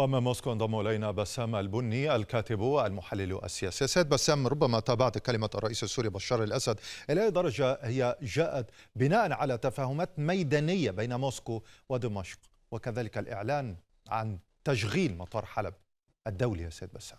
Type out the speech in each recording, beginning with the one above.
ومن موسكو انضم إلينا بسام البني الكاتب المحلل السياسي. سيد بسام ربما تابعت كلمة الرئيس السوري بشار الأسد. إلى أي درجة هي جاءت بناء على تفاهمات ميدانية بين موسكو ودمشق؟ وكذلك الإعلان عن تشغيل مطار حلب الدولي يا سيد بسام.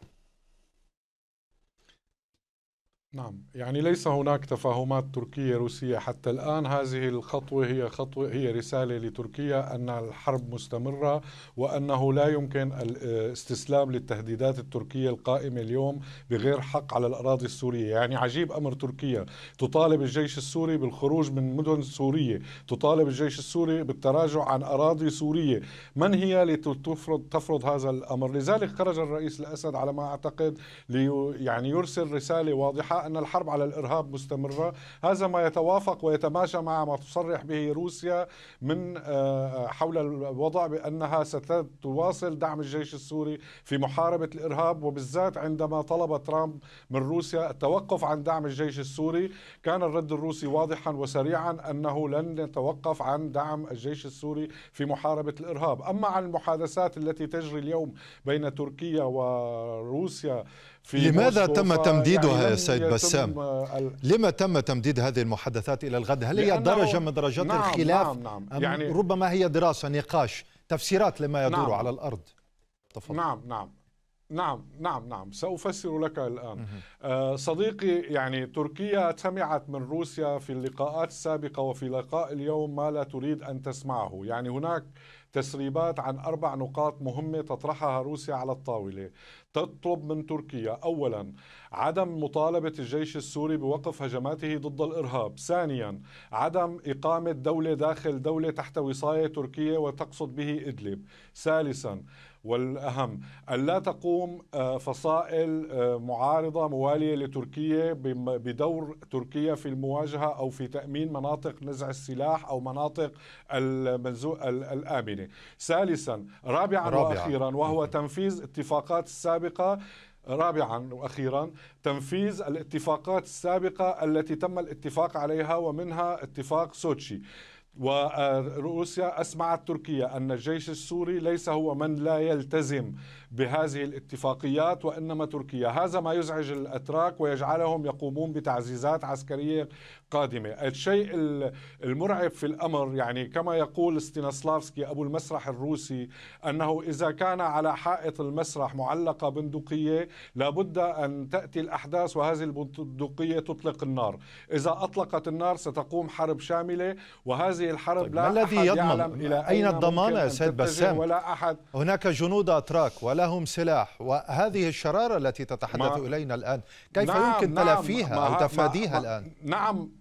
نعم. يعني ليس هناك تفاهمات تركية روسية. حتى الآن هذه الخطوة هي خطوة هي رسالة لتركيا أن الحرب مستمرة وأنه لا يمكن الاستسلام للتهديدات التركية القائمة اليوم بغير حق على الأراضي السورية. يعني عجيب أمر تركيا. تطالب الجيش السوري بالخروج من مدن سورية. تطالب الجيش السوري بالتراجع عن أراضي سورية. من هي لتفرض تفرض هذا الأمر؟ لذلك خرج الرئيس الأسد على ما أعتقد لي يعني يرسل رسالة واضحة أن الحرب على الإرهاب مستمرة. هذا ما يتوافق ويتماشى مع ما تصرح به روسيا من آه، حول الوضع بأنها ستواصل دعم الجيش السوري في محاربة الإرهاب. وبالذات عندما طلب ترامب من روسيا التوقف عن دعم الجيش السوري كان الرد الروسي واضحا وسريعا أنه لن يتوقف عن دعم الجيش السوري في محاربة الإرهاب. أما عن المحادثات التي تجري اليوم بين تركيا وروسيا في لماذا تم تمديدها يعني يا سيد بسام؟ لما تم تمديد هذه المحادثات إلى الغد؟ هل هي درجة من درجات نعم الخلاف؟ نعم نعم. أم يعني ربما هي دراسة نقاش تفسيرات لما يدور نعم. على الأرض. تفضل. نعم نعم. نعم نعم نعم. سأفسر لك الآن. آه صديقي يعني تركيا سمعت من روسيا في اللقاءات السابقة وفي لقاء اليوم ما لا تريد أن تسمعه. يعني هناك تسريبات عن أربع نقاط مهمة تطرحها روسيا على الطاولة. تطلب من تركيا أولا عدم مطالبة الجيش السوري بوقف هجماته ضد الإرهاب. ثانيا عدم إقامة دولة داخل دولة تحت وصاية تركيا وتقصد به إدلب. ثالثا والأهم أن لا تقوم آه، فصائل آه، معارضة موالية لتركيا بدور تركيا في المواجهة أو في تأمين مناطق نزع السلاح أو مناطق الآمنة. ثالثا رابعا, رابعا. وأخيرا وهو تنفيذ اتفاقات السابقة رابعا وأخيرا تنفيذ الاتفاقات السابقة التي تم الاتفاق عليها ومنها اتفاق سوتشي. وروسيا أسمعت تركيا أن الجيش السوري ليس هو من لا يلتزم بهذه الاتفاقيات وإنما تركيا، هذا ما يزعج الأتراك ويجعلهم يقومون بتعزيزات عسكرية قادمة، الشيء المرعب في الأمر يعني كما يقول ستينسلافسكي أبو المسرح الروسي أنه إذا كان على حائط المسرح معلقة بندقية لابد أن تأتي الأحداث وهذه البندقية تطلق النار، إذا أطلقت النار ستقوم حرب شاملة وهذه الحرب طيب لا ما الذي يضمن إلى أين الضمان يا سيد بسام؟ ولا أحد هناك جنود أتراك ولهم سلاح وهذه الشرارة التي تتحدث إلينا الآن كيف نعم يمكن نعم تلافيها أو تفاديها الآن؟ نعم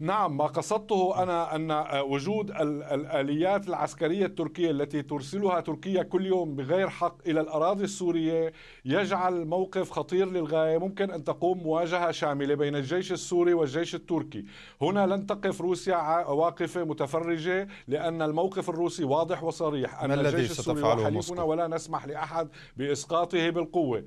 نعم ما قصدته أنا أن وجود الآليات العسكرية التركية التي ترسلها تركيا كل يوم بغير حق إلى الأراضي السورية يجعل موقف خطير للغاية. ممكن أن تقوم مواجهة شاملة بين الجيش السوري والجيش التركي. هنا لن تقف روسيا واقفة متفرجة لأن الموقف الروسي واضح وصريح أن الجيش السوري حليفنا ولا نسمح لأحد بإسقاطه بالقوة. آه،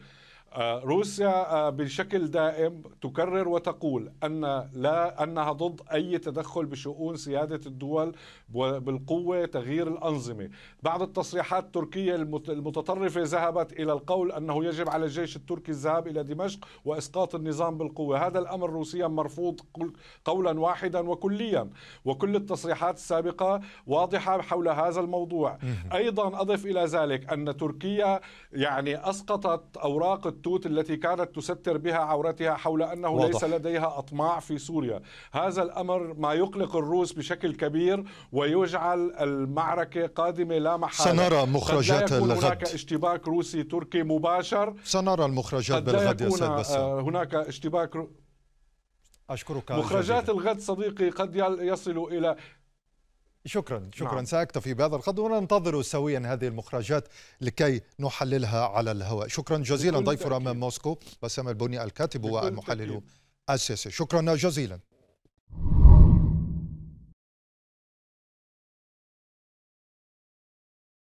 روسيا آه، بشكل دائم تكرر وتقول أن لا أنها ضد أي تدخل بشؤون سيادة الدول بالقوه تغيير الأنظمة، بعض التصريحات التركيه المتطرفة ذهبت إلى القول أنه يجب على الجيش التركي الذهاب إلى دمشق وإسقاط النظام بالقوة، هذا الأمر روسيا مرفوض قولا واحدا وكليا، وكل التصريحات السابقة واضحة حول هذا الموضوع، أيضا أضف إلى ذلك أن تركيا يعني أسقطت أوراق التوت التي كانت تستر بها عورتها حول أنه واضح. ليس لديها أطماع في سوريا. هذا الأمر ما يقلق الروس بشكل كبير ويجعل المعركة قادمة لا محالة. سنرى مخرجات الغد هناك اشتباك روسي تركي مباشر. سنرى المخرجات بالغد يا سيد بس آه، هناك اشتباك أشكرك مخرجات جزيلا. الغد صديقي قد يصل إلى شكرا شكرا نعم. سأكتفي بهذا القدر وننتظر سويا هذه المخرجات لكي نحللها على الهواء. شكرا جزيلا ضيفنا من موسكو بسام البني الكاتب والمحلل السياسي. شكرا جزيلا.